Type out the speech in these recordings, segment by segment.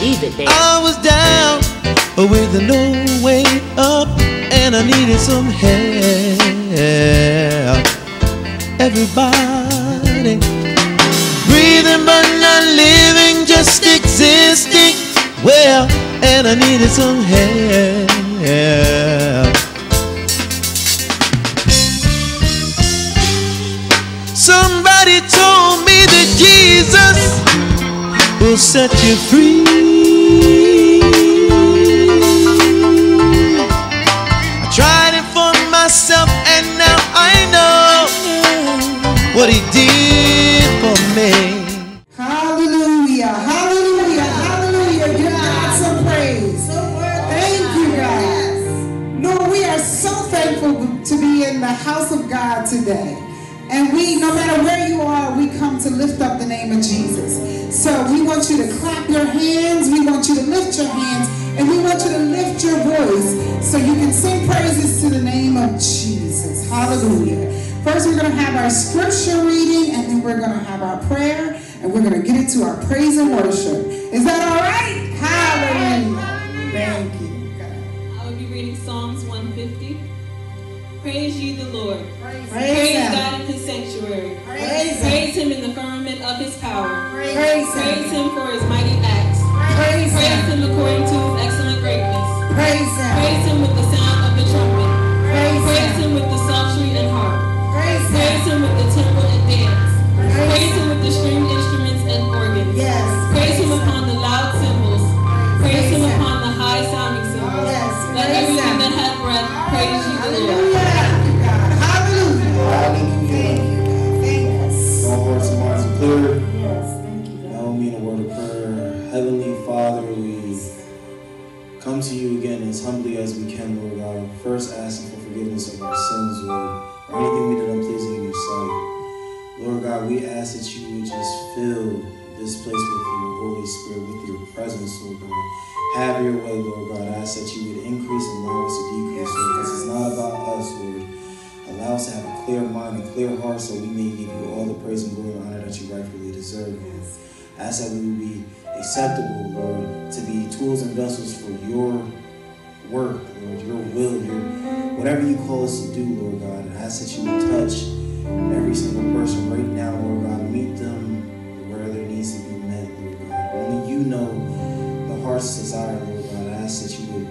Leave it there. I was down with no way up, and I needed some help. Everybody breathing but not living, just existing. Well, and I needed some help. Will set you free. I tried it for myself and now I know what he did for me. Hallelujah, hallelujah, hallelujah. Give God some praise. Thank you, God. Lord, we are so thankful to be in the house of God today. And we, no matter where you are, we come to lift up the name of Jesus. So we want you to clap your hands, we want you to lift your hands, and we want you to lift your voice so you can sing praises to the name of Jesus. Hallelujah. First, we're going to have our scripture reading, and then we're going to have our prayer, and we're going to get into our praise and worship. Is that all right? Hallelujah. Thank you. God. I will be reading Psalms 150. Praise ye the Lord. Praise Praise Him. God in his sanctuary. Praise Him. Praise him in the firmament of his power. Praise Praise Him. him for his mighty acts. Praise Him. him according to his excellent greatness. Praise Him. Praise him with the sound of the trumpet. Praise Praise Him. him with the psaltery and harp. Praise Praise Him. him with the timbrel and dance. Praise Praise him with the stringed instruments and organs. Yes. Humbly as we can, Lord God. First asking for forgiveness of our sins, Lord, or anything we did unpleasing in your sight. Lord God, we ask that you would just fill this place with your Holy Spirit, with your presence, Lord God. Have your way, Lord God. I ask that you would increase and allow us to decrease, Lord, because it's not about us, Lord. Allow us to have a clear mind and clear heart so we may give you all the praise and glory and honor that you rightfully deserve. Lord. Ask that we would be acceptable, Lord, to be tools and vessels for your work, Lord, your will, your whatever you call us to do, Lord God. And I ask that you would touch every single person right now, Lord God. Meet them where there needs to be met, Lord God. Only you know the heart's desire, Lord God. I ask that you would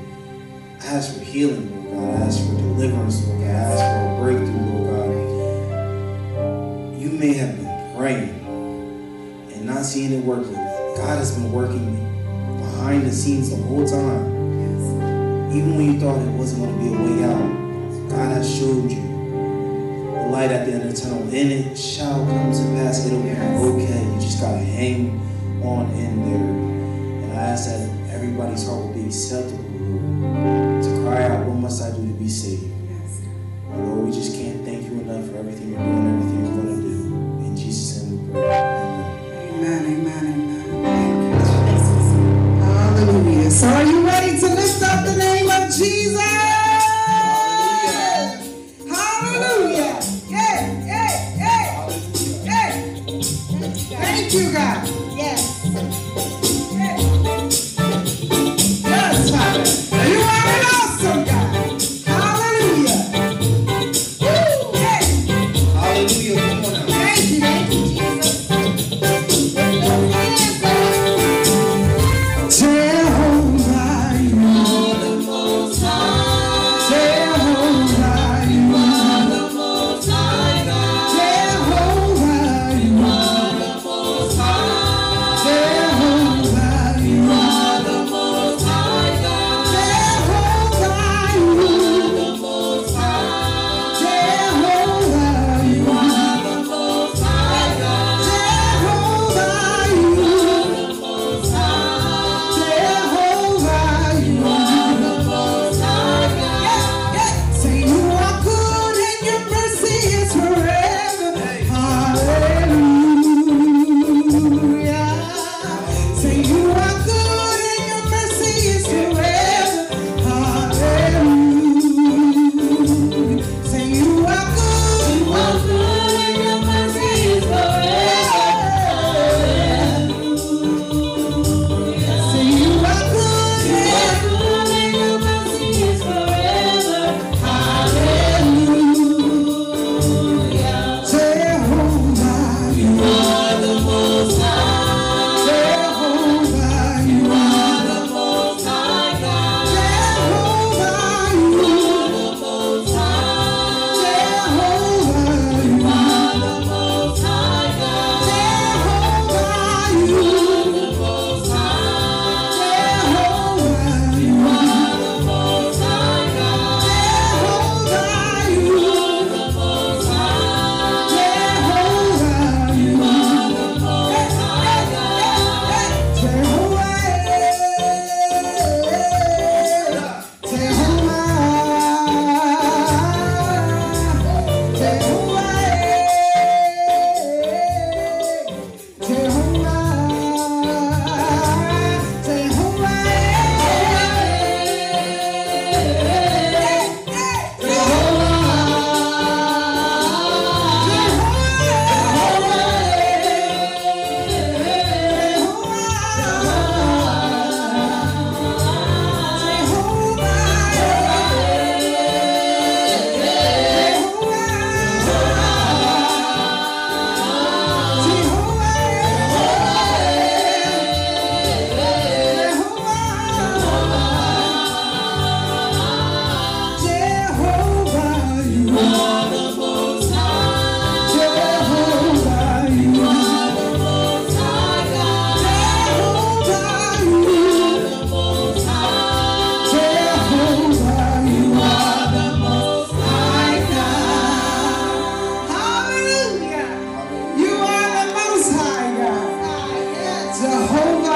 ask for healing, Lord God. I ask for deliverance, Lord God. I ask for a breakthrough, Lord God. You may have been praying and not seeing it working. God has been working behind the scenes the whole time. Even when you thought it wasn't going to be a way out, God has showed you the light at the end of the tunnel. And it shall come to pass. It'll be okay. You just got to hang on in there. And I ask that everybody's heart will be acceptable, to cry out, What must I do to be saved?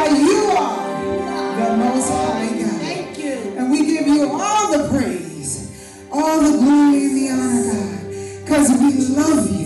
You are the most high God. Thank you. And we give you all the praise, all the glory and the honor, God, because we love you.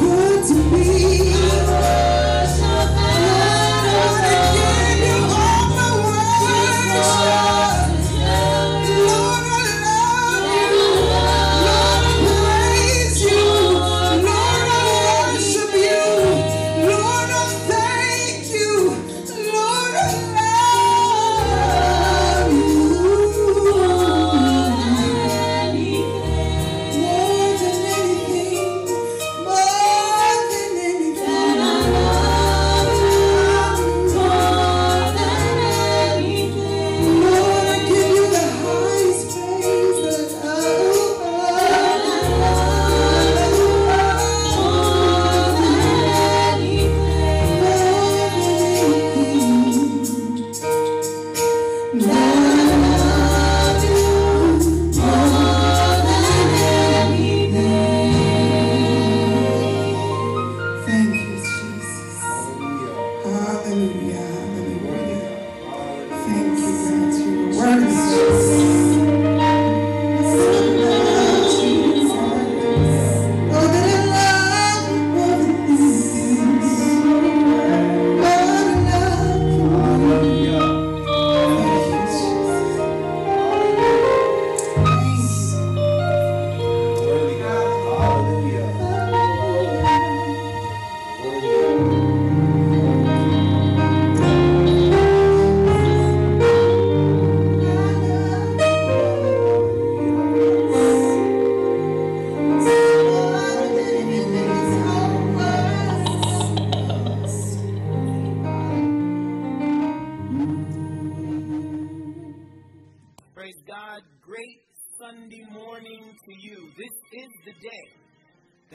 good to me.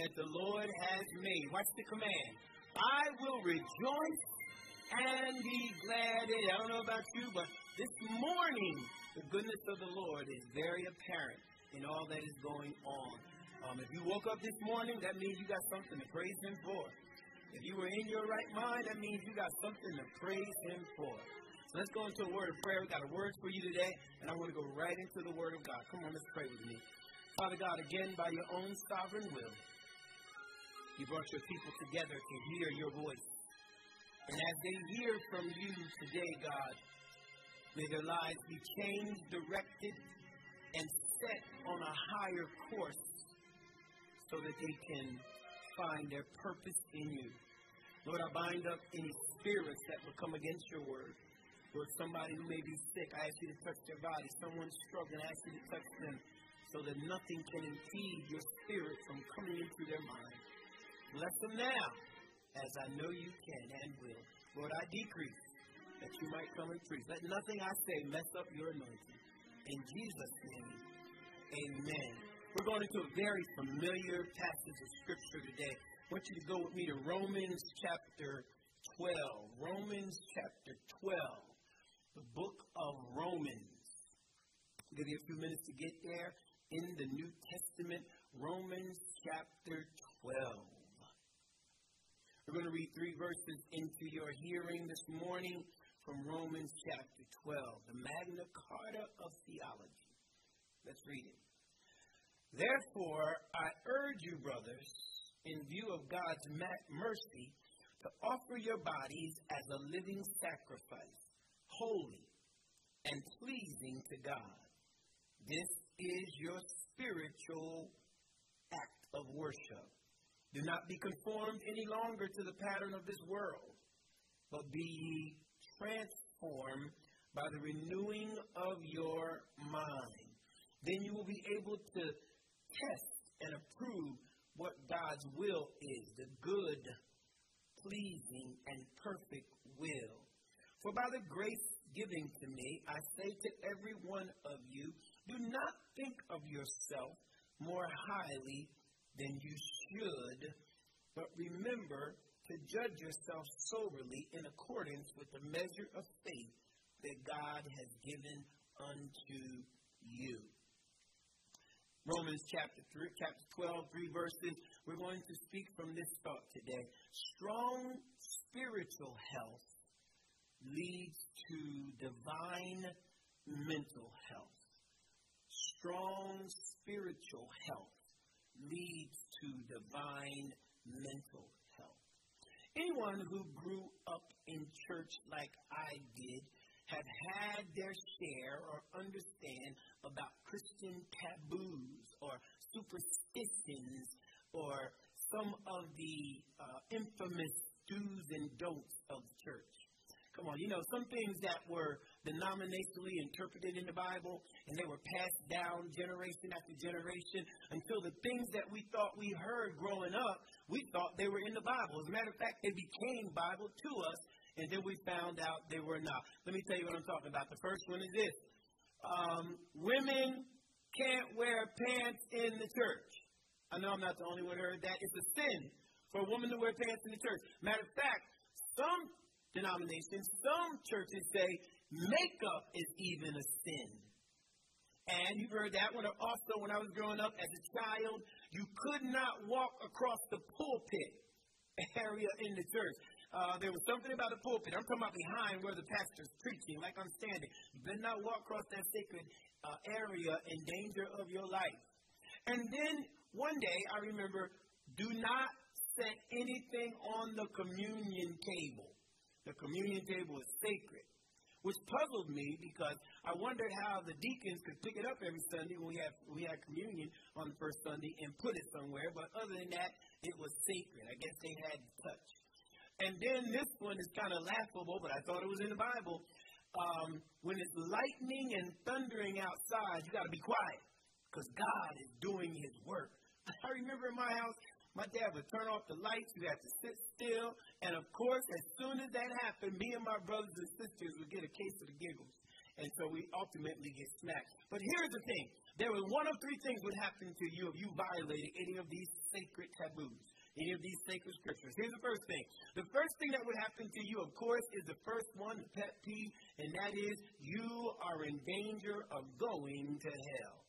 That the Lord has made. Watch the command. I will rejoice and be glad in it. I don't know about you, but this morning, the goodness of the Lord is very apparent in all that is going on. Um, if you woke up this morning, that means you got something to praise Him for. If you were in your right mind, that means you got something to praise Him for. So let's go into a word of prayer. We got a word for you today, and I want to go right into the Word of God. Come on, let's pray with me. Father God, again, by your own sovereign will, you brought your people together to hear your voice. And as they hear from you today, God, may their lives be changed, directed, and set on a higher course so that they can find their purpose in you. Lord, I bind up any spirits that will come against your word. Lord, somebody who may be sick, I ask you to touch their body. Someone struggling, I ask you to touch them so that nothing can impede your spirit from coming into their mind. Bless them now, as I know you can and will. Lord, I decrease that you might come and preach. Let nothing I say mess up your anointing. In Jesus' name, amen. We're going into a very familiar passage of Scripture today. I want you to go with me to Romans chapter 12. Romans chapter 12. The book of Romans. I'll give you a few minutes to get there. In the New Testament, Romans chapter 12. We're going to read three verses into your hearing this morning from Romans chapter 12, the Magna Carta of Theology. Let's read it. Therefore, I urge you, brothers, in view of God's mercy, to offer your bodies as a living sacrifice, holy and pleasing to God. This is your spiritual act of worship. Do not be conformed any longer to the pattern of this world, but be ye transformed by the renewing of your mind. Then you will be able to test and approve what God's will is the good, pleasing, and perfect will. For by the grace given to me, I say to every one of you, do not think of yourself more highly than you should, but remember to judge yourself soberly in accordance with the measure of faith that God has given unto you. Romans chapter 3, chapter 12, three verses. We're going to speak from this thought today. Strong spiritual health leads to divine mental health. Strong spiritual health leads to divine mental health. Anyone who grew up in church like I did have had their share or understand about Christian taboos or superstitions or some of the uh, infamous do's and don'ts of church. Come on, you know, some things that were denominationally interpreted in the Bible and they were passed down generation after generation until the things that we thought we heard growing up, we thought they were in the Bible. As a matter of fact, they became Bible to us and then we found out they were not. Let me tell you what I'm talking about. The first one is this um, women can't wear pants in the church. I know I'm not the only one who heard that. It's a sin for a woman to wear pants in the church. Matter of fact, some denominations, some churches say makeup is even a sin. And you've heard that one also when I was growing up as a child. You could not walk across the pulpit area in the church. Uh, there was something about the pulpit. I'm talking about behind where the pastor's preaching, like I'm standing. You better not walk across that sacred uh, area in danger of your life. And then one day, I remember, do not set anything on the communion table. The communion table is sacred, which puzzled me because I wondered how the deacons could pick it up every Sunday when we had we had communion on the first Sunday and put it somewhere. But other than that, it was sacred. I guess they had touch. And then this one is kind of laughable, but I thought it was in the Bible. Um, when it's lightning and thundering outside, you got to be quiet because God is doing His work. I remember in my house, my dad would turn off the lights. You had to sit still. And of course, as soon as that happened, me and my brothers and sisters would get a case of the giggles. And so we ultimately get smacked. But here's the thing there was one of three things would happen to you if you violated any of these sacred taboos, any of these sacred scriptures. Here's the first thing. The first thing that would happen to you, of course, is the first one, the pet peeve, and that is you are in danger of going to hell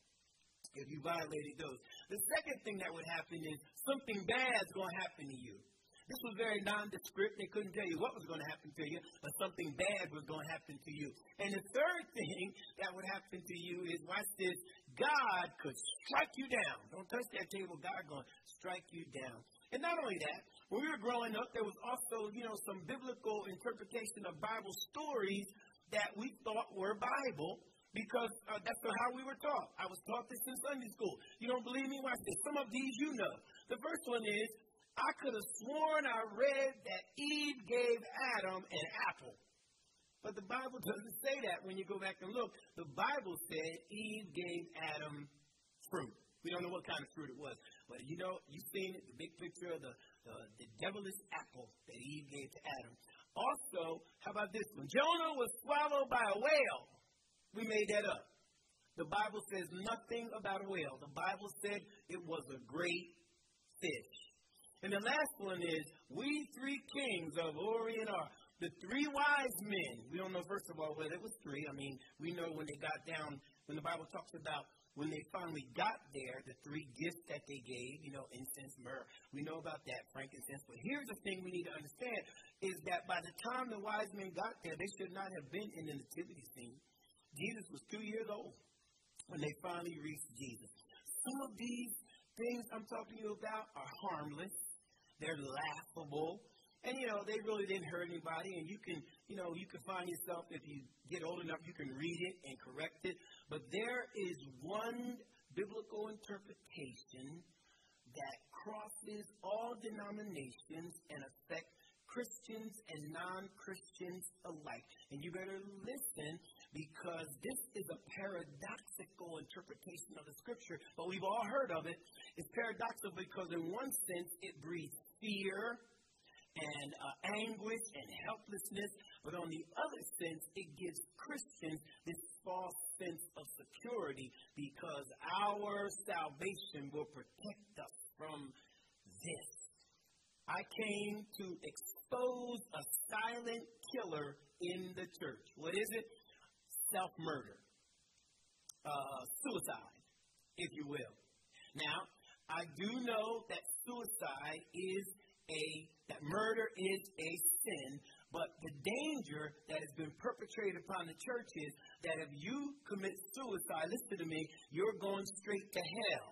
if you violated those. The second thing that would happen is something bad's going to happen to you. This was very nondescript. They couldn't tell you what was going to happen to you, but something bad was going to happen to you. And the third thing that would happen to you is, watch this, God could strike you down. Don't touch that table. God going to strike you down. And not only that, when we were growing up, there was also, you know, some biblical interpretation of Bible stories that we thought were Bible because uh, that's how we were taught. I was taught this in Sunday school. You don't believe me? Watch this. Some of these you know. The first one is I could have sworn I read that Eve gave Adam an apple. But the Bible doesn't say that when you go back and look. The Bible said Eve gave Adam fruit. We don't know what kind of fruit it was. But you know, you've seen it, the big picture of the, the, the devilish apple that Eve gave to Adam. Also, how about this one? Jonah was swallowed by a whale. We made that up. The Bible says nothing about a whale. The Bible said it was a great fish. And the last one is, we three kings of Orient are the three wise men. We don't know, first of all, whether it was three. I mean, we know when they got down, when the Bible talks about when they finally got there, the three gifts that they gave, you know, incense, myrrh. We know about that, frankincense. But here's the thing we need to understand is that by the time the wise men got there, they should not have been in the nativity scene. Jesus was two years old when they finally reached Jesus. Some of these things I'm talking to you about are harmless. They're laughable. And you know, they really didn't hurt anybody, and you can, you know, you can find yourself if you get old enough, you can read it and correct it. But there is one biblical interpretation that crosses all denominations and affects Christians and non-Christians alike. And you better listen because this is a paradoxical interpretation of the scripture, but we've all heard of it. It's paradoxical because in one sense it breeds fear and uh, anguish and helplessness, but on the other sense, it gives Christians this false sense of security because our salvation will protect us from this. I came to expose a silent killer in the church. What is it? Self murder, uh, suicide, if you will. Now, I do know that suicide is a, that murder is a sin, but the danger that has been perpetrated upon the church is that if you commit suicide, listen to me, you're going straight to hell.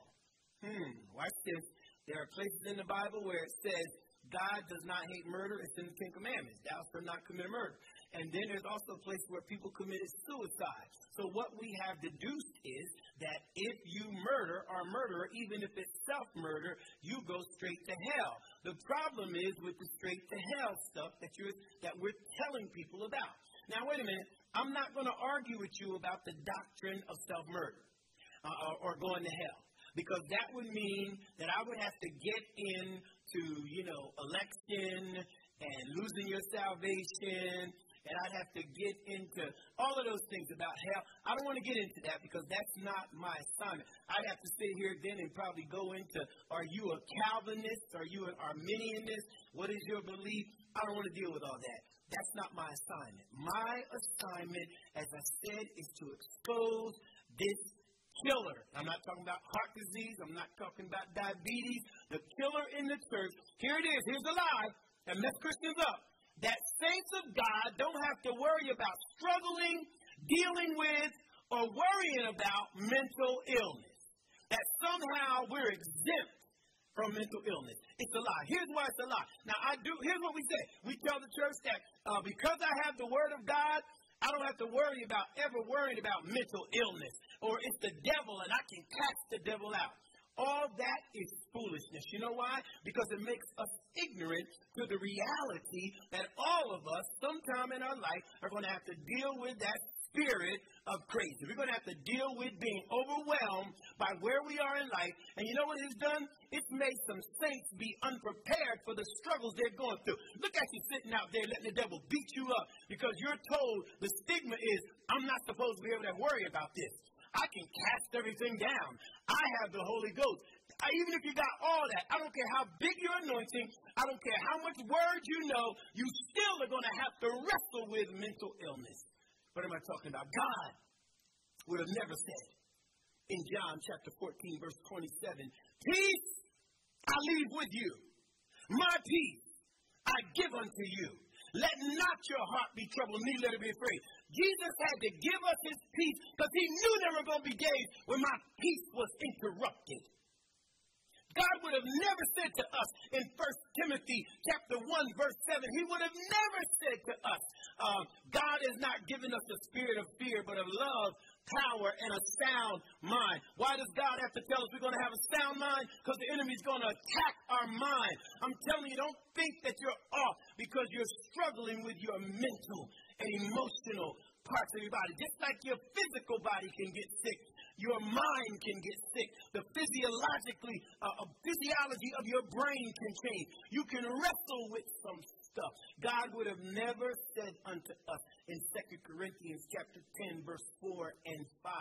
Hmm, watch this. There are places in the Bible where it says God does not hate murder. It's in the Ten Commandments. Thou shalt not commit murder. And then there's also a place where people committed suicide. So what we have deduced is that if you murder or murderer, even if it's self-murder, you go straight to hell. The problem is with the straight to hell stuff that you that we're telling people about. Now wait a minute. I'm not going to argue with you about the doctrine of self-murder uh, or going to hell because that would mean that I would have to get into, you know, election and losing your salvation and I'd have to get into all of those things about hell. I don't want to get into that because that's not my assignment. I'd have to sit here then and probably go into are you a Calvinist? Are you an Arminianist? What is your belief? I don't want to deal with all that. That's not my assignment. My assignment, as I said, is to expose this killer. I'm not talking about heart disease. I'm not talking about diabetes. The killer in the church. Here it is. Here's a lie that mess Christians up that saints of God don't have to worry about struggling, dealing with, or worrying about mental illness. That somehow we're exempt from mental illness. It's a lie. Here's why it's a lie. Now, I do. Here's what we say. We tell the church that uh, because I have the Word of God, I don't have to worry about ever worrying about mental illness or it's the devil and I can cast the devil out. All that is foolishness. You know why? Because it makes us ignorant to the reality that all of us, sometime in our life, are going to have to deal with that spirit of crazy. We're going to have to deal with being overwhelmed by where we are in life. And you know what it's done? It's made some saints be unprepared for the struggles they're going through. Look at you sitting out there letting the devil beat you up because you're told the stigma is, I'm not supposed to be able to worry about this. I can cast everything down. I have the Holy Ghost. I, even if you got all that, I don't care how big your anointing, I don't care how much word you know, you still are going to have to wrestle with mental illness. What am I talking about? God would have never said in John chapter 14, verse 27, Peace I leave with you, my peace I give unto you. Let not your heart be troubled, neither let it be afraid. Jesus had to give us his peace because he knew there were going to be days when my peace was interrupted. God would have never said to us in 1 Timothy chapter 1, verse 7, he would have never said to us, uh, God has not given us a spirit of fear, but of love, power, and a sound mind. Why does God have to tell us we're going to have a sound mind? Because the enemy's going to attack our mind. I'm telling you, don't think that you're off because you're struggling with your mental and emotional parts of your body. Just like your physical body can get sick, your mind can get sick. The physiologically, uh, uh, physiology of your brain can change. You can wrestle with some stuff. God would have never said unto us in 2 Corinthians chapter 10, verse 4 and 5,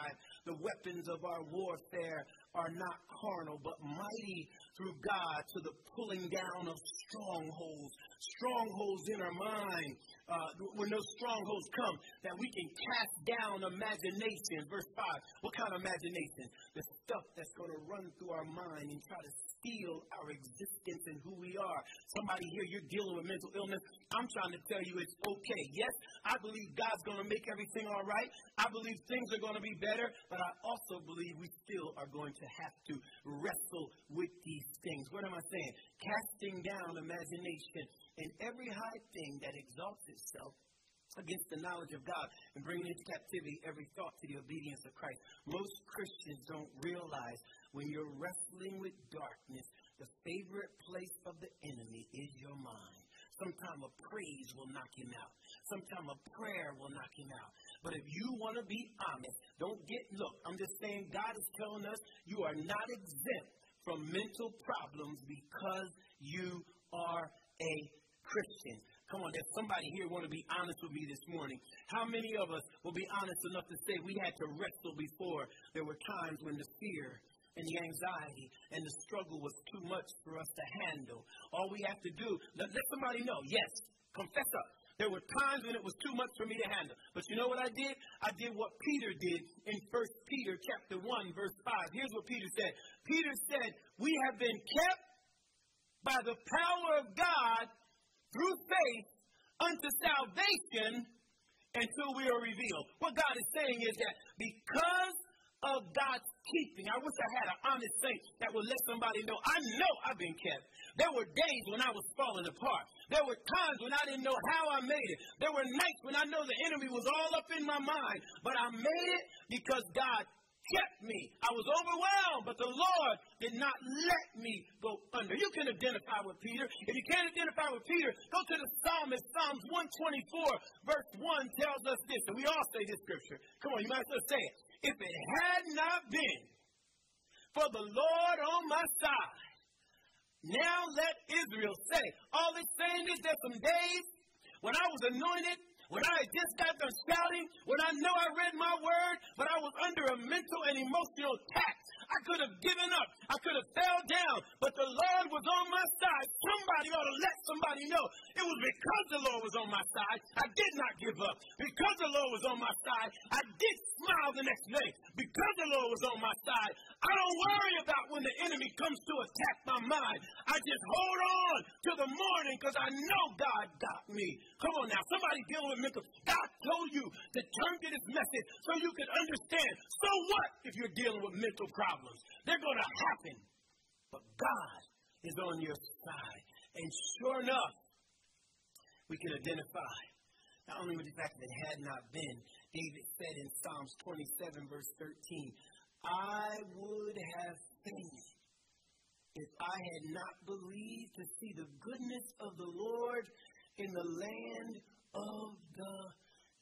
the weapons of our warfare are not carnal, but mighty through God to the pulling down of strongholds. Strongholds in our mind uh, when those strongholds come, that we can cast down imagination. Verse 5. What kind of imagination? The stuff that's going to run through our mind and try to steal our existence and who we are. Somebody here, you're dealing with mental illness. I'm trying to tell you it's okay. Yes, I believe God's going to make everything all right. I believe things are going to be better, but I also believe we still are going to have to wrestle with these things. What am I saying? Casting down imagination and every high thing that exalts itself against the knowledge of God and bringing into captivity every thought to the obedience of Christ. Most Christians don't realize when you're wrestling with darkness, the favorite place of the enemy is your mind. Sometimes a praise will knock him out. Sometimes a prayer will knock him out. But if you want to be honest, don't get, look, I'm just saying God is telling us you are not exempt from mental problems because you are a Christian. Come on, there's somebody here want to be honest with me this morning. How many of us will be honest enough to say we had to wrestle before? There were times when the fear and the anxiety and the struggle was too much for us to handle. All we have to do, let, let somebody know, yes, confess up. There were times when it was too much for me to handle. But you know what I did? I did what Peter did in 1 Peter chapter 1, verse 5. Here's what Peter said. Peter said, We have been kept by the power of God through faith unto salvation until we are revealed. What God is saying is that because of God's keeping, I wish I had an honest saint that would let somebody know, I know I've been kept. There were days when I was falling apart. There were times when I didn't know how I made it. There were nights when I know the enemy was all up in my mind, but I made it because God kept me. I was overwhelmed, but the Lord did not let me go under. You can identify with Peter. If you can't identify with Peter, go to the psalmist. Psalms 124, verse 1 tells us this, and we all say this scripture. Come on, you might as well say it. If it had not been for the Lord on my side, now let Israel say. All it's saying is that some days when I was anointed, when I just got done shouting, when I know I read my word, but I was under a mental and emotional attack. I could have given up. I could have fell down, but the Lord was on my side. Somebody ought to let somebody know. It was because the Lord was on my side. I did not give up. Because the Lord was on my side, I did smile the next day. Because the Lord was on my side, I don't worry about when the enemy comes to attack my mind. I just hold on to the morning because I know God got me. Come on now, somebody dealing with mental. God told you to turn to this message so you can understand. So what if you're dealing with mental problems? They're going to happen. But God is on your side. And sure enough, we can identify not only with the fact that it had not been, David said in Psalms 27, verse 13, I would have fainted if I had not believed to see the goodness of the Lord in the land of the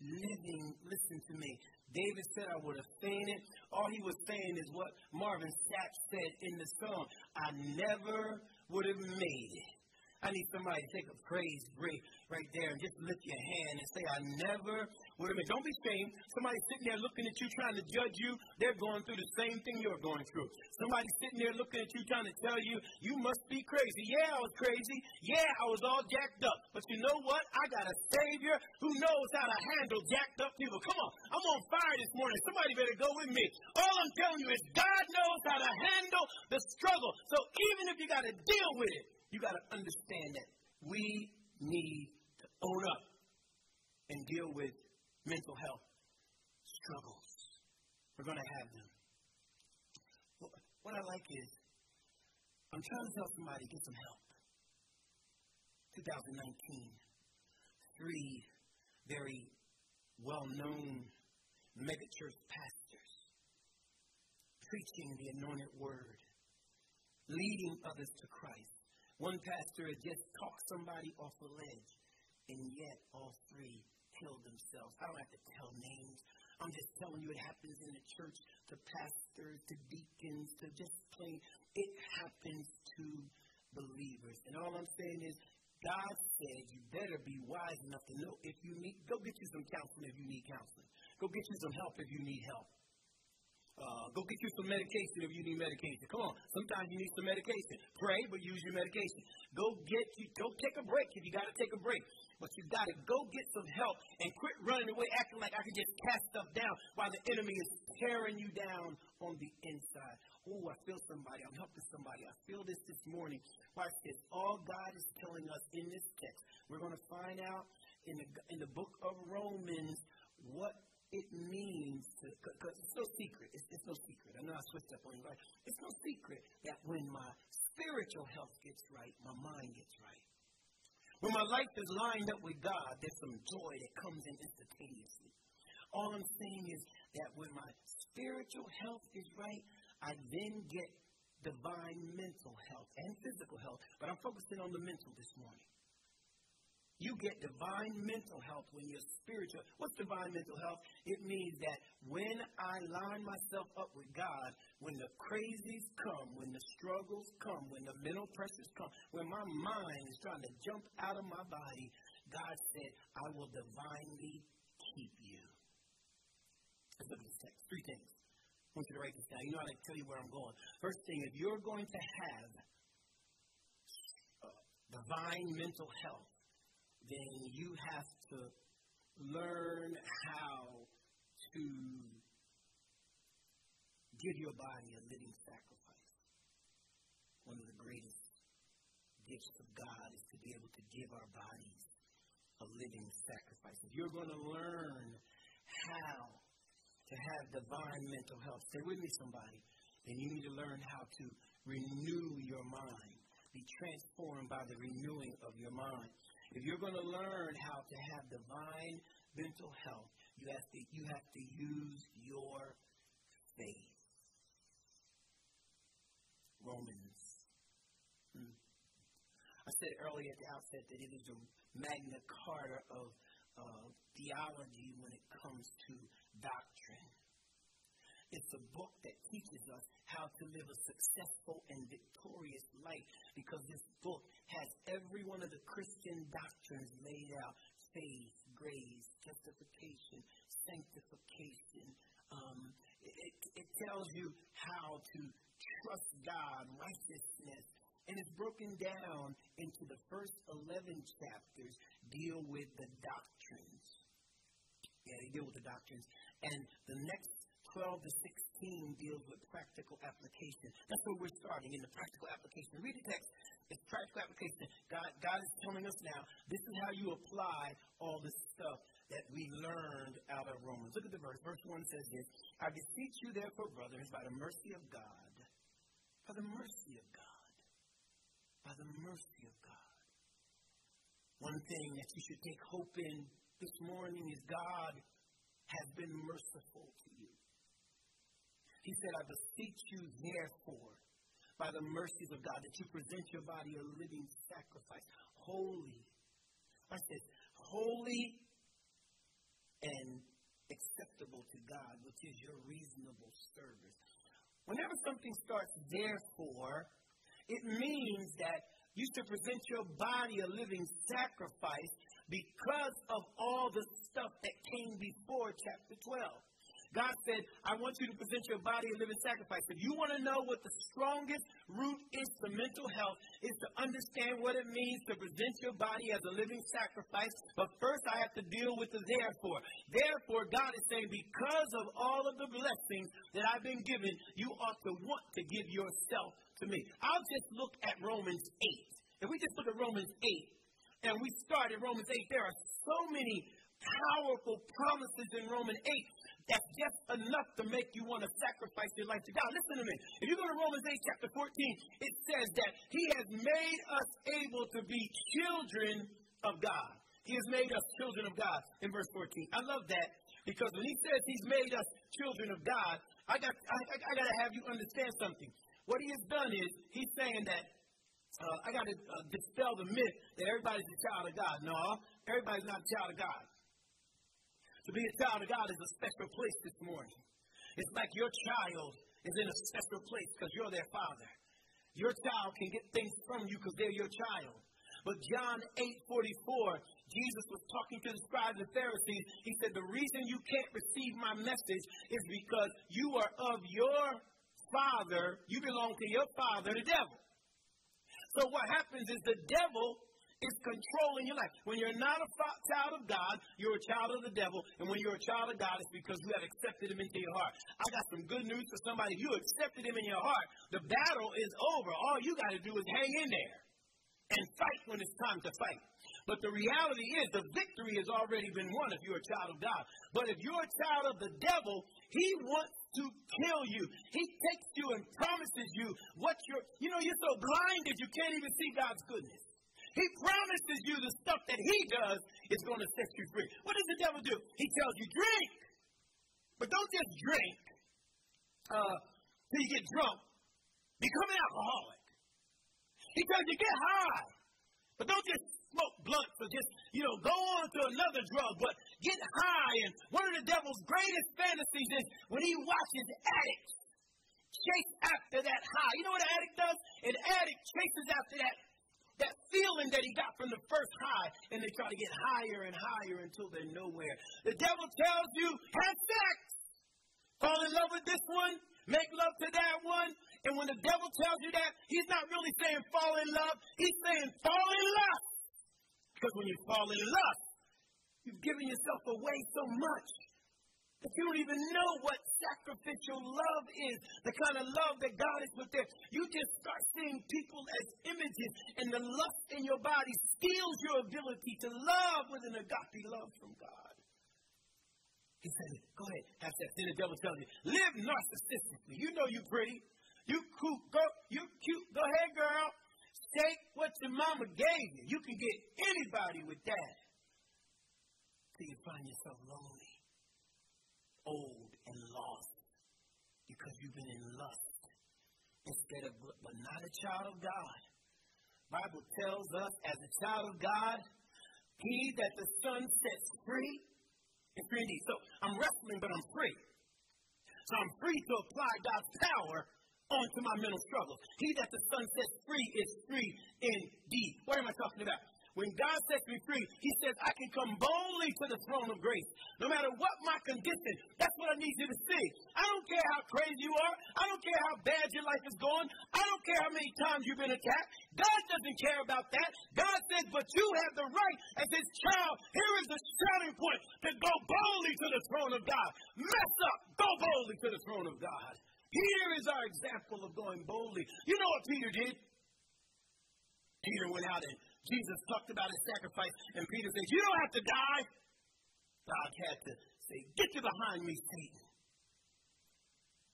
living. Listen to me. David said, I would have fainted. All he was saying is what Marvin Sapp said in the song I never would have made it. I need somebody to take a praise break right there and just lift your hand and say, I never would have made Don't be ashamed. Somebody sitting there looking at you, trying to judge you, they're going through the same thing you're going through. Somebody sitting there looking at you, trying to tell you, you must be crazy. Yeah, I was crazy. Yeah, I was all jacked up. But you know what? I got a Savior who knows how to handle jacked up people. Come on. I'm on fire this morning. Somebody better go with me. All I'm telling you is God knows how to handle the struggle. So even if you got to deal with it, you got to understand that we need to own up and deal with mental health struggles. We're going to have them. What I like is, I'm trying to tell somebody get some help. 2019, three very well known megachurch pastors preaching the anointed word, leading others to Christ one pastor had just talked somebody off a ledge, and yet all three killed themselves. I don't have to tell names. I'm just telling you it happens in the church to pastors, to deacons, to just plain. It happens to believers. And all I'm saying is, God said you better be wise enough to know if you need, go get you some counseling if you need counseling. Go get you some help if you need help. Uh, go get you some medication if you need medication. Come on. Sometimes you need some medication. Pray, but use your medication. Go get you. Go take a break if you got to take a break. But you got to go get some help and quit running away, acting like I can just cast stuff down while the enemy is tearing you down on the inside. Oh, I feel somebody. I'm helping somebody. I feel this this morning. Watch this. All God is telling us in this text, we're going to find out in the in the book of Romans what it means because it's no secret, it's, it's, no secret. I know I switched up on you, right? It's no secret that when my spiritual health gets right, my mind gets right. When my life is lined up with God, there's some joy that comes in instantaneously. All I'm saying is that when my spiritual health is right, I then get divine mental health and physical health. But I'm focusing on the mental this morning. You get divine mental health when you're spiritual. What's divine mental health? It means that when I line myself up with God, when the crazies come, when the struggles come, when the mental pressures come, when my mind is trying to jump out of my body, God said, I will divinely keep you. Let's look at this text. Three things. I want you to write this down. You know how to tell you where I'm going. First thing, if you're going to have uh, divine mental health, then you have to learn how to give your body a living sacrifice. One of the greatest gifts of God is to be able to give our bodies a living sacrifice. If you're going to learn how to have divine mental health, stay with me, somebody, then you need to learn how to renew your mind, be transformed by the renewing of your mind. If you're going to learn how to have divine mental health, you have to, you have to use your faith. Romans. Hmm. I said earlier at the outset that it is a Magna Carta of uh, theology when it comes to doctrine. It's a book that teaches us how to live a successful and victorious life because this book has every one of the Christian doctrines laid out faith, grace, justification, sanctification. Um, it, it tells you how to trust God, righteousness, and it's broken down into the first 11 chapters deal with the doctrines. Yeah, they deal with the doctrines. And the next 12 to 16 deals with practical application. That's where we're starting in the practical application. Read the text. It's practical application. God, God is telling us now, this is how you apply all this stuff that we learned out of Romans. Look at the verse. Verse 1 says this I beseech you, therefore, brothers, by the mercy of God, by the mercy of God, by the mercy of God. One thing that you should take hope in this morning is God has been merciful to you. He said, I beseech you, therefore, by the mercies of God, that you present your body a living sacrifice, holy. I said, holy and acceptable to God, which is your reasonable service? Whenever something starts therefore, it means that you should present your body a living sacrifice because of all the stuff that came before chapter 12. God said, I want you to present your body a living sacrifice. If you want to know what the strongest root is to mental health, is to understand what it means to present your body as a living sacrifice. But first, I have to deal with the therefore. Therefore, God is saying, because of all of the blessings that I've been given, you ought to want to give yourself to me. I'll just look at Romans 8. If we just look at Romans 8, and we start at Romans 8, there are so many powerful promises in Romans 8 that's just enough to make you want to sacrifice your life to God. Listen to me. If you go to Romans 8, chapter 14, it says that He has made us able to be children of God. He has made us children of God in verse 14. I love that because when He says He's made us children of God, I got, I, I, I got to have you understand something. What He has done is He's saying that uh, I got to uh, dispel the myth that everybody's a child of God. No, everybody's not a child of God. To be a child of God is a special place this morning. It's like your child is in a special place because you're their father. Your child can get things from you because they're your child. But John 8 44, Jesus was talking to the scribes and Pharisees. He said, The reason you can't receive my message is because you are of your father, you belong to your father, the devil. So what happens is the devil is controlling your life. When you're not a child of God, you're a child of the devil. And when you're a child of God, it's because you have accepted him into your heart. I got some good news for somebody. You accepted him in your heart. The battle is over. All you got to do is hang in there and fight when it's time to fight. But the reality is the victory has already been won if you're a child of God. But if you're a child of the devil, he wants to kill you. He takes you and promises you what you're, you know, you're so blinded you can't even see God's goodness. He promises you the stuff that he does is going to set you free. What does the devil do? He tells you, drink. But don't just drink uh, till you get drunk. Become an alcoholic. He tells you, get high. But don't just smoke blunts or just, you know, go on to another drug, but get high. And one of the devil's greatest fantasies is when he watches addicts chase after that high. You know what an addict does? An addict chases after that that feeling that he got from the first high, and they try to get higher and higher until they're nowhere. The devil tells you, have sex. Fall in love with this one, make love to that one. And when the devil tells you that, he's not really saying fall in love, he's saying fall in lust. Because when you fall in lust, you've given yourself away so much you don't even know what sacrificial love is, the kind of love that God is put there. You just start seeing people as images, and the lust in your body steals your ability to love with an agape love from God. He said, Go ahead, have sex. Then the devil tells you, Live narcissistically. You know you're pretty. You cute, go, you cute. Go ahead, girl. Take what your mama gave you. You can get anybody with that. Till you find yourself lonely old and lost because you've been in lust instead of but not a child of God. Bible tells us as a child of God, he that the Son sets free is free indeed. So I'm wrestling, but I'm free. So I'm free to apply God's power onto my mental struggles. He that the Son sets free is free indeed. What am I talking about? When God sets me free, He says, I can come boldly to the throne of grace. No matter what my condition, that's what I need you to see. I don't care how crazy you are. I don't care how bad your life is going. I don't care how many times you've been attacked. God doesn't care about that. God says, but you have the right as His child. Here is the starting point to go boldly to the throne of God. Mess up, go boldly to the throne of God. Here is our example of going boldly. You know what Peter did? Peter went out and Jesus talked about his sacrifice, and Peter said, You don't have to die. God had to say, Get you behind me, Satan.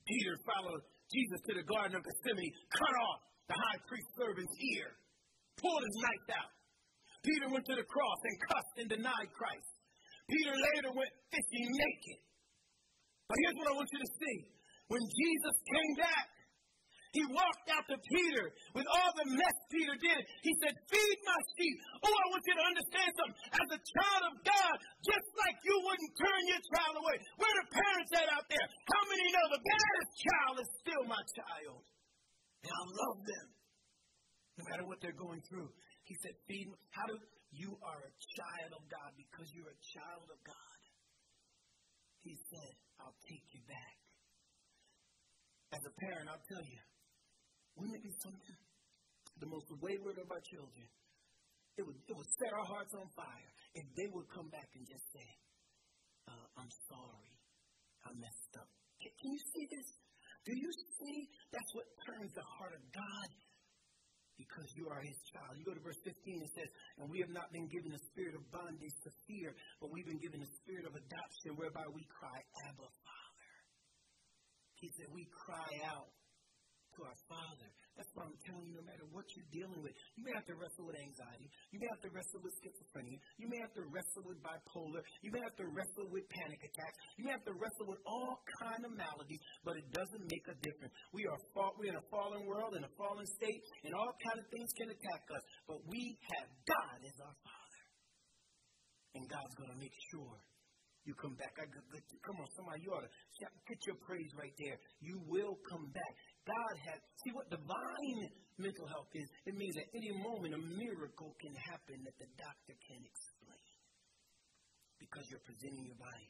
Peter followed Jesus to the Garden of Gethsemane, cut off the high priest servant's ear, pulled his knife out. Peter went to the cross and cussed and denied Christ. Peter later went fishing naked. But here's what I want you to see. When Jesus came back, He walked out to Peter with all the mess Peter did. He said, Feed my sheep. Oh, I want you to understand something. As a child of God, just like you wouldn't turn your child away, where the parents at out there? How many know the baddest child is still my child? And I love them. No matter what they're going through. He said, Feed me. How do you are a child of God because you're a child of God? He said, I'll take you back. As a parent, I'll tell you, wouldn't it be something? The most wayward of our children. It would, it would set our hearts on fire if they would come back and just say, uh, I'm sorry. I messed up. Can, can you see this? Do you see? That's what turns the heart of God because you are his child. You go to verse 15, it says, And we have not been given a spirit of bondage to fear, but we've been given a spirit of adoption whereby we cry, Abba, Father. He said, We cry out to our Father. That's why I'm telling you, no matter what you're dealing with, you may have to wrestle with anxiety. You may have to wrestle with schizophrenia. You may have to wrestle with bipolar. You may have to wrestle with panic attacks. You may have to wrestle with all kind of maladies, but it doesn't make a difference. We are fall, we're in a fallen world, in a fallen state, and all kind of things can attack us. But we have God as our Father. And God's going to make sure you come back. I, come on, somebody, you ought to get your praise right there. You will come back. God has, see what divine mental health is? It means at any moment a miracle can happen that the doctor can't explain because you're presenting your body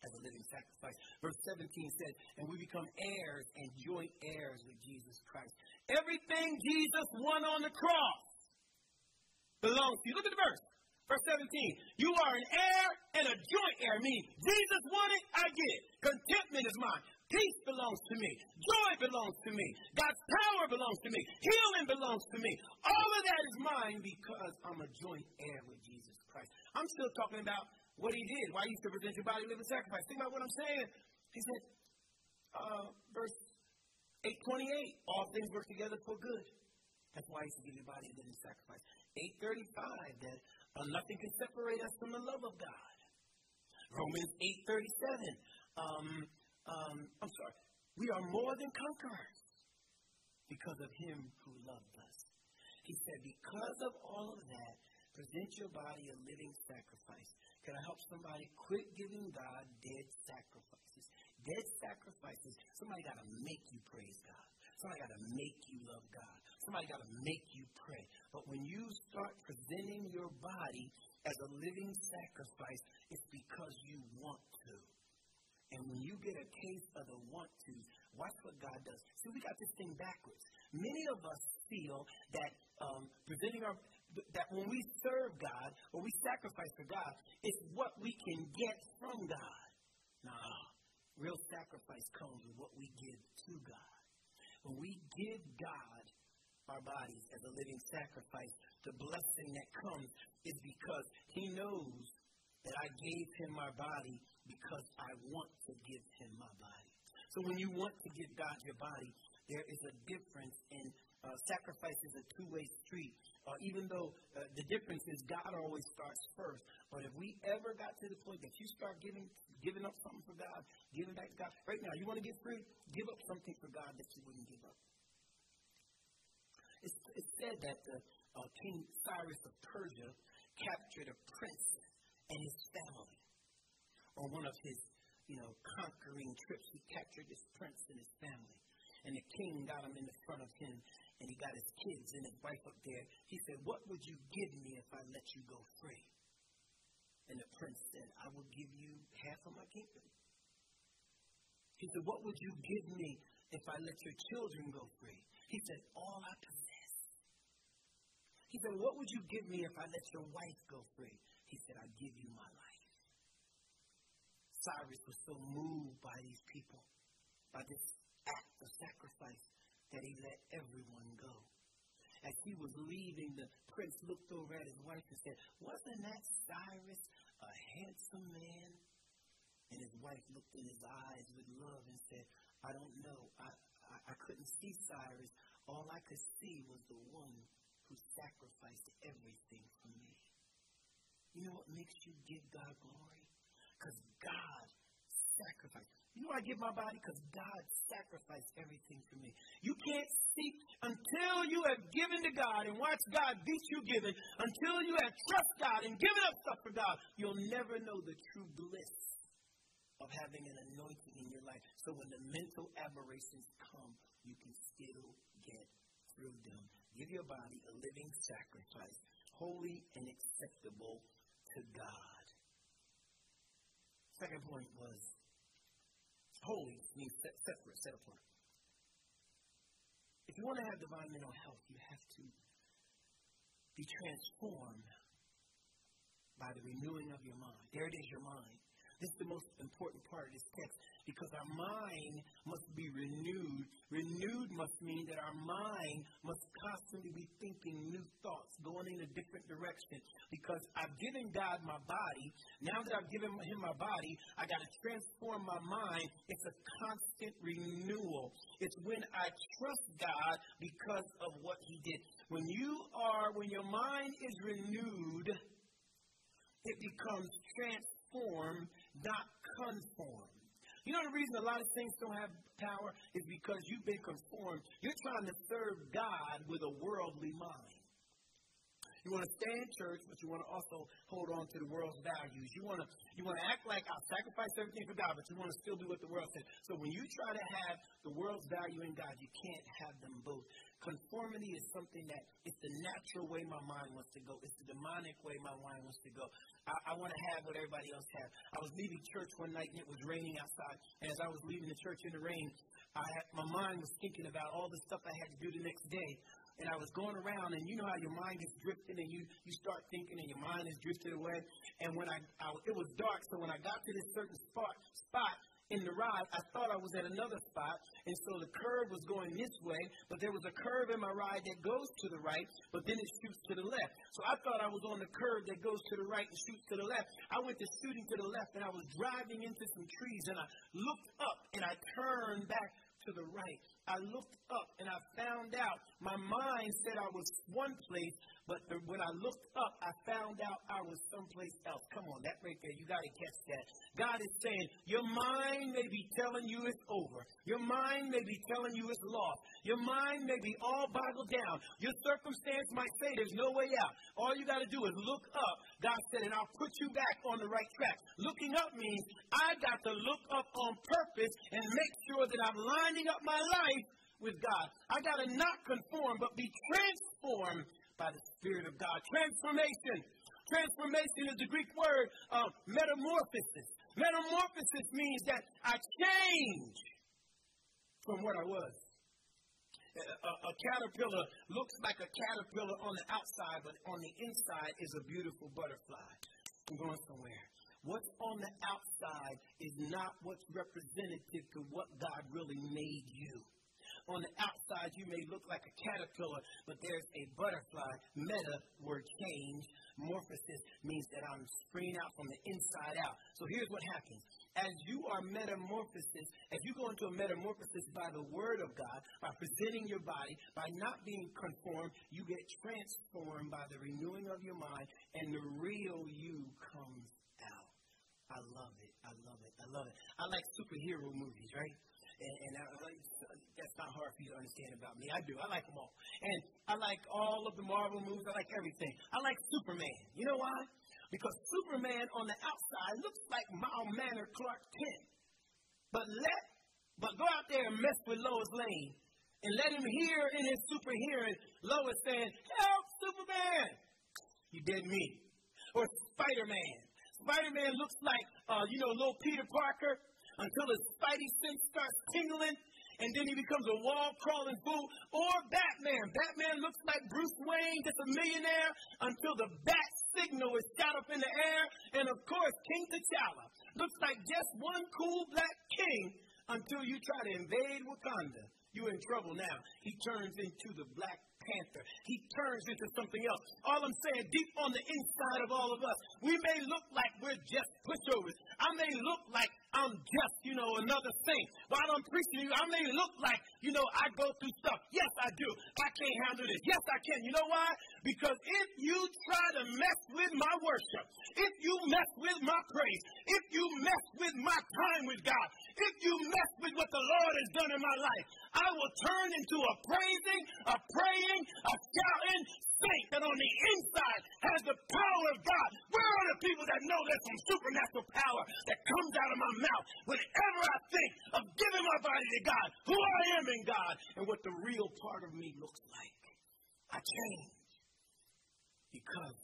as a living sacrifice. Verse 17 says, and we become heirs and joint heirs with Jesus Christ. Everything Jesus won on the cross belongs to you. Look at the verse. Verse 17, you are an heir and a joint heir, meaning Jesus won it, I get it. Contentment is mine. Peace belongs to me. Joy belongs to me. God's power belongs to me. Healing belongs to me. All of that is mine because I'm a joint heir with Jesus Christ. I'm still talking about what he did, why he used to present your body living sacrifice. Think about what I'm saying. He said, uh, verse 828, all things work together for good. That's why he to give your body a living sacrifice. 835, that uh, nothing can separate us from the love of God. Romans 8:37. Um, um, I'm sorry. We are more than conquerors because of Him who loved us. He said, because of all of that, present your body a living sacrifice. Can I help somebody quit giving God dead sacrifices? Dead sacrifices. Somebody got to make you praise God. Somebody got to make you love God. Somebody got to make you pray. But when you start presenting your body as a living sacrifice, it's because you want to. And when you get a case of the want to, watch what God does. See, we got this thing backwards. Many of us feel that um, presenting our that when we serve God or we sacrifice for God, it's what we can get from God. Nah, real sacrifice comes with what we give to God. When we give God our bodies as a living sacrifice, the blessing that comes is because He knows that I gave Him my body because I want to give Him my body. So when you want to give God your body, there is a difference in uh, sacrifice is a two-way street. Uh, even though uh, the difference is God always starts first. But if we ever got to the point that you start giving giving up something for God, giving back to God, right now, you want to get free? Give up something for God that you wouldn't give up. It's, it's said that the, uh, King Cyrus of Persia captured a prince and his family on one of his, you know, conquering trips. He captured this prince and his family. And the king got him in the front of him, and he got his kids and his wife up there. He said, What would you give me if I let you go free? And the prince said, I will give you half of my kingdom. He said, What would you give me if I let your children go free? He said, All I possess. He said, What would you give me if I let your wife go free? He said, I'll give you my life. Cyrus was so moved by these people, by this act of sacrifice, that he let everyone go. As he was leaving, the prince looked over at his wife and said, Wasn't that Cyrus a handsome man? And his wife looked in his eyes with love and said, I don't know. I, I, I couldn't see Cyrus. All I could see was the one who sacrificed everything for me. You know what makes you give God glory? Because God sacrifice. You know I give my body? Because God sacrificed everything for me. You can't seek until you have given to God and watch God beat you giving, until you have trust God and given up stuff for God, you'll never know the true bliss of having an anointing in your life. So when the mental aberrations come, you can still get through them. Give your body a living sacrifice, holy and acceptable to God. Second point was holy means set, separate, set apart. If you want to have divine mental health, you have to be transformed by the renewing of your mind. There it is, your mind. This is the most important part of this text because our mind must be renewed. Renewed must mean that our mind must constantly be thinking new thoughts, going in a different direction. Because I've given God my body. Now that I've given Him my body, I got to transform my mind. It's a constant renewal. It's when I trust God because of what He did. When you are, when your mind is renewed, it becomes transformed not conformed. You know the reason a lot of things don't have power is because you've been conformed. You're trying to serve God with a worldly mind. You want to stay in church, but you want to also hold on to the world's values. You want to you want to act like I'll sacrifice everything for God, but you want to still do what the world says. So when you try to have the world's value in God, you can't have them both. Conformity is something that it's the natural way my mind wants to go. It's the demonic way my mind wants to go. I, I want to have what everybody else has. I was leaving church one night and it was raining outside. And as I was leaving the church in the rain, I had, my mind was thinking about all the stuff I had to do the next day. And I was going around, and you know how your mind is drifting, and you, you start thinking, and your mind is drifted away. And when I, I it was dark, so when I got to this certain spot, spot, in the ride, I thought I was at another spot, and so the curve was going this way, but there was a curve in my ride that goes to the right, but then it shoots to the left. So I thought I was on the curve that goes to the right and shoots to the left. I went to shooting to the left, and I was driving into some trees, and I looked up, and I turned back to the right. I looked up and I found out my mind said I was one place, but the, when I looked up, I found out I was someplace else. Come on, that right there, you got to catch that. God is saying, Your mind may be telling you it's over. Your mind may be telling you it's lost. Your mind may be all boggled down. Your circumstance might say there's no way out. All you got to do is look up. God said, and I'll put you back on the right track. Looking up means I got to look up on purpose and make sure that I'm lining up my life with God. I got to not conform, but be transformed by the Spirit of God. Transformation. Transformation is the Greek word of metamorphosis. Metamorphosis means that I change from what I was. A, a, a, caterpillar looks like a caterpillar on the outside, but on the inside is a beautiful butterfly. I'm going somewhere. What's on the outside is not what's representative to what God really made you. On the outside, you may look like a caterpillar, but there's a butterfly. Meta, word change. Morphosis means that I'm springing out from the inside out. So here's what happens. As you are metamorphosis, as you go into a metamorphosis by the word of God, by presenting your body, by not being conformed, you get transformed by the renewing of your mind, and the real you comes out. I love it. I love it. I love it. I like superhero movies, right? And, and I, that's not hard for you to understand about me. I do. I like them all, and I like all of the Marvel movies. I like everything. I like Superman. You know why? Because Superman on the outside looks like mild mannered Clark Kent, but let but go out there and mess with Lois Lane and let him hear in his super hearing Lois saying, "Help, Superman!" You did me. Or Spider Man. Spider Man looks like, uh, you know, little Peter Parker until his spidey sense starts tingling and then he becomes a wall crawling fool. Or Batman. Batman looks like Bruce Wayne, gets a millionaire until the bat signal is shot up in the air. And of course, King T'Challa looks like just one cool black king until you try to invade Wakanda. You're in trouble now. He turns into the Black Panther. He turns into something else. All I'm saying, deep on the inside of all of us, we may look like we're just pushovers. I may look like I'm just, you know, another thing. While I'm preaching to you, I may look like, you know, I go through stuff. Yes, I do. I can't handle this. Yes, I can. You know why? Because if you try to mess with my worship, if you mess with my praise, if you mess with my time with God, if you mess with what the Lord has done in my life, I will turn into a praising, a praying, a shouting saint that on the inside has the power of God. Where are the people that know there's some supernatural power that comes out of my mouth whenever I think of giving my body to God, who I am in God, and what the real part of me looks like? I change because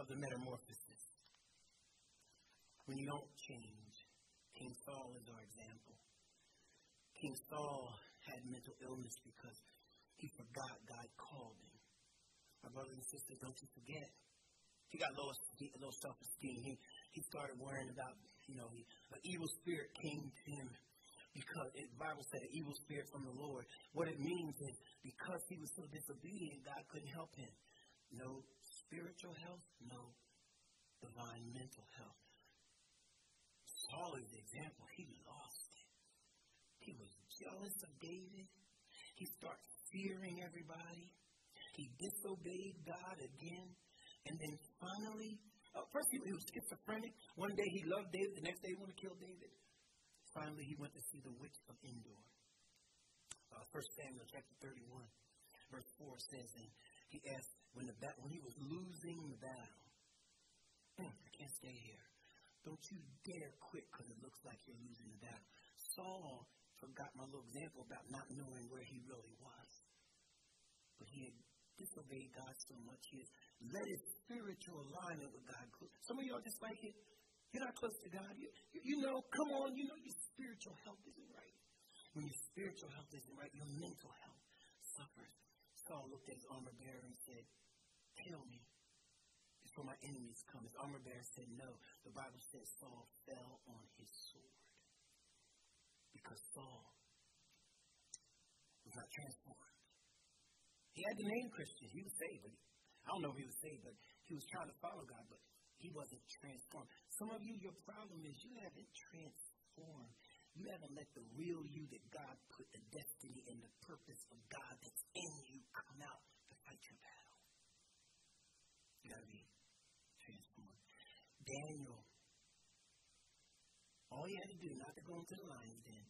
of the metamorphosis. When you don't change, King Saul is our example. King Saul had mental illness because he forgot God called him. My brothers and sisters, don't you forget. He got low, low self-esteem. He, he started worrying about, you know, an evil spirit came to him because the Bible said an evil spirit from the Lord. What it means is because he was so disobedient, God couldn't help him. No spiritual health, no divine mental health. Saul is the example. He lost it. He was jealous of David. He started fearing everybody. He disobeyed God again. And then finally, uh, first he, was schizophrenic. One day he loved David. The next day he wanted to kill David. Finally, he went to see the witch of Endor. Uh, 1 Samuel chapter 31, verse 4 says, and he asked, when, the bat- when he was losing the battle, "Hmm, I can't stay here. Don't you dare quit because it looks like you're losing the battle. Saul forgot my little example about not knowing where he really was. But he had disobeyed God so much, he had let his spiritual alignment with God. go. Some of y'all just like it. You're not close to God. You, you, you know, come on, you know your spiritual health isn't right. When your spiritual health isn't right, your mental health suffers. Saul looked at his armor bearer and said, Kill me before my enemies come. His armor bearer said, No. The Bible says Saul fell on his sword because Saul was not transformed. He had the name Christian. He was saved, I don't know if he was saved, but he was trying to follow God, but he wasn't transformed. Some of you, your problem is you haven't transformed. You haven't let the real you that God put the destiny and the purpose of God that's in you come out to fight your battle. You got to be transformed. Daniel, all he had to do, not to go into the lion's den,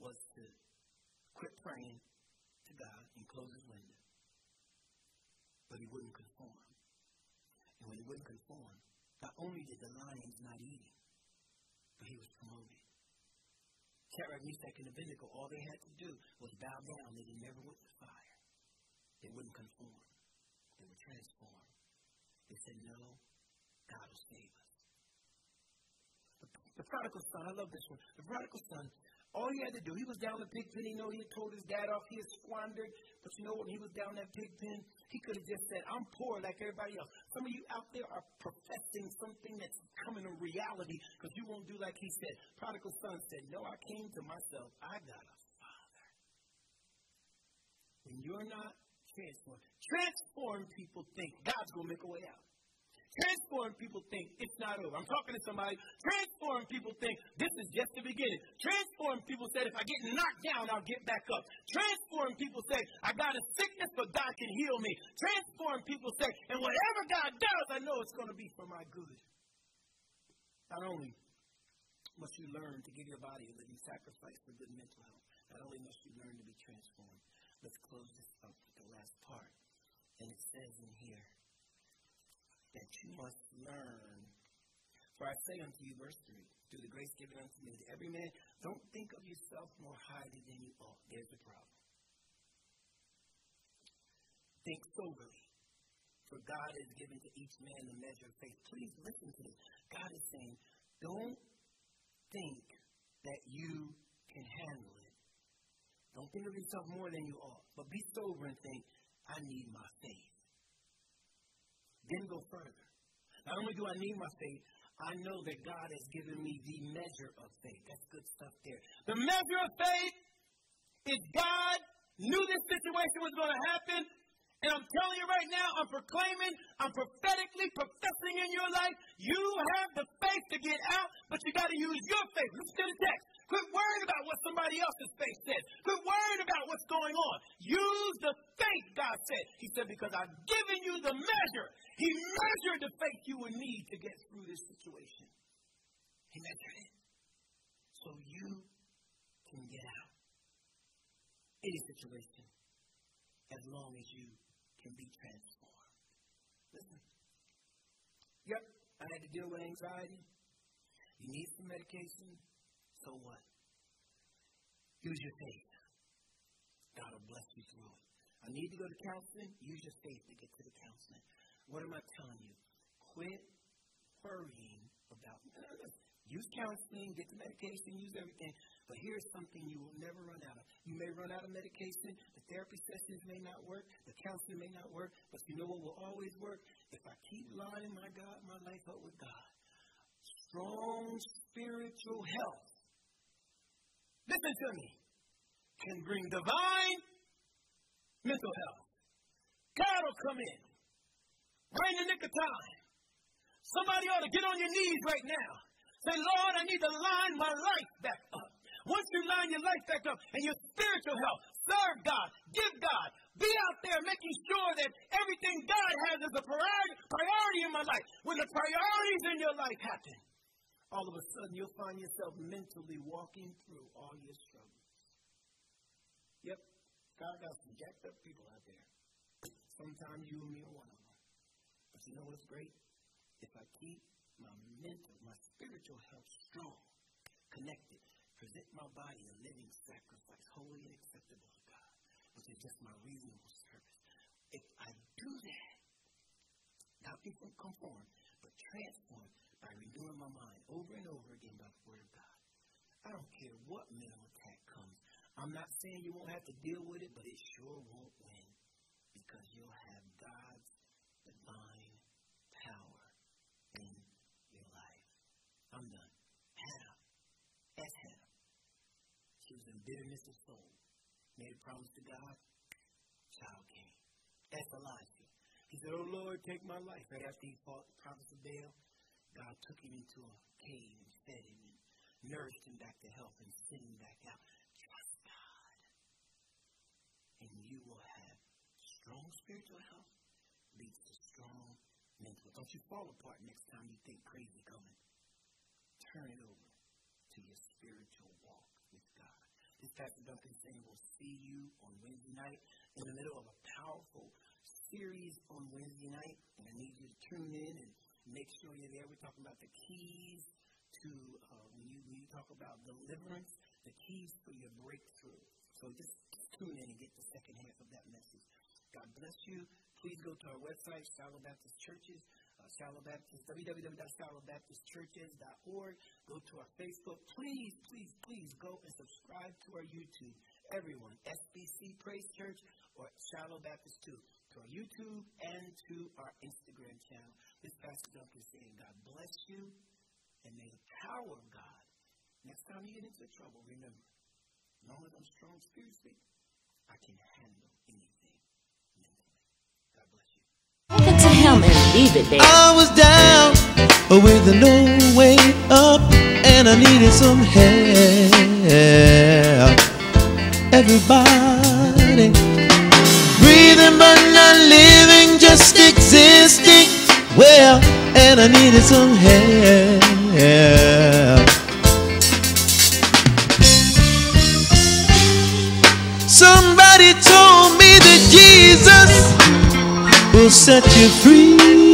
was to quit praying to God and close his window. But he wouldn't conform. And when he wouldn't conform, not only did the lions not eat him, but he was promoted. Shadrach, Meshach, and Abednego, all they had to do was bow down. They never went to fire. They wouldn't conform. They were transformed. They said, no, God will save us. The, the prodigal son, I love this one. The prodigal son, all he had to do, he was down the pig pen. He know he had told his dad off. He had squandered. But you know what? When he was down that pig pen, he could have just said, I'm poor like everybody else. Some of you out there are professing something that's coming to reality because you won't do like he said. Prodigal son said, No, I came to myself. I got a father. When you're not transformed, transformed people think God's going to make a way out. Transformed people think it's not over. I'm talking to somebody. Transformed people think this is just the beginning. Transformed people said if I get knocked down, I'll get back up. Transformed people say I got a sickness, but God can heal me. Transformed people say, and whatever God does, I know it's going to be for my good. Not only must you learn to give your body a living sacrifice for good mental health, not only must you learn to be transformed. Let's close this up with the last part. And it says in here that you must learn. For I say unto you, verse 3, through the grace given unto me, to every man, don't think of yourself more highly than you ought. There's the problem. Think soberly, for God has given to each man the measure of faith. Please listen to this. God is saying, don't think that you can handle it. Don't think of yourself more than you ought, but be sober and think, I need my faith. Then go further. Not only do I need my faith, I know that God has given me the measure of faith. That's good stuff there. The measure of faith is God knew this situation was going to happen. And I'm telling you right now, I'm proclaiming, I'm prophetically professing in your life, you have the faith to get out, but you got to use your faith. Listen to the text. Quit worrying about what somebody else's faith says. Quit worrying about what's going on. Use the faith, God said. He said, because I've given you the measure. He measured the faith you would need to get through this situation. He measured it. So you can get out. Any situation. As long as you can be transformed. Listen. Yep, I had to deal with anxiety. You need some medication. So what? Use your faith. God will bless you through it. I need to go to counseling. Use your faith to get to the counseling. What am I telling you? Quit worrying about. Use counseling, get the medication, use everything. But here's something you will never run out of. You may run out of medication. The therapy sessions may not work. The counseling may not work. But you know what will always work? If I keep lining my God, my life up with God. Strong spiritual health. Listen to me. Can bring divine mental health. God will come in. Right in the nick of time. Somebody ought to get on your knees right now. Say, Lord, I need to line my life back up. Once you line your life back up and your spiritual health, serve God, give God, be out there making sure that everything God has is a priority, in my life. When the priorities in your life happen, all of a sudden you'll find yourself mentally walking through all your struggles. Yep, God got some jacked up people out there. Sometimes you and me are one of them. You know what's great? If I keep my mental, my spiritual health strong, connected, present my body a living sacrifice, holy and acceptable to God, which is just my reasonable service. If I do that, not be conformed, but transformed by renewing my mind over and over again by the Word of God. I don't care what mental attack comes. I'm not saying you won't have to deal with it, but it sure won't win because you'll have God's divine power in your life. I'm done. Hannah, as Hannah, she was in bitterness of soul, made a promise to God, child came. As Elijah, he said, Oh Lord, take my life. Right after he fought the prophets of Baal, God took him into a cave and fed him and nourished him back to health and sent him back out. Trust God. And you will have strong spiritual health leads to strong mental. Don't you fall apart next time you think crazy coming. Turn it over to your spiritual walk This Pastor Dunkins saying we'll see you on Wednesday night in the middle of a powerful series on Wednesday night. And I need you to tune in and make sure you're there. We're talking about the keys to uh, when you when you talk about deliverance, the keys for your breakthrough. So just tune in and get the second half of that message. God bless you. Please go to our website, Shiloh Baptist Churches, uh, Shiloh Baptist, www.shilohbaptistchurches.org. Go to our Facebook. Please, please, please go and subscribe to our YouTube. Everyone, SBC Praise Church or Shiloh Baptist 2, to our YouTube and to our Instagram channel. This Pastor Dunkins saying, God bless you, and may the power of God, next time you get into trouble, remember, as long as I'm strong spiritually, I can handle anything leave it there. I was down with no way up, and I needed some help. Everybody breathing but not living, just existing. Well, and I needed some help. Somebody told me that Jesus will set you free.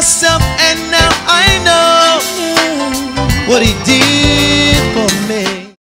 coração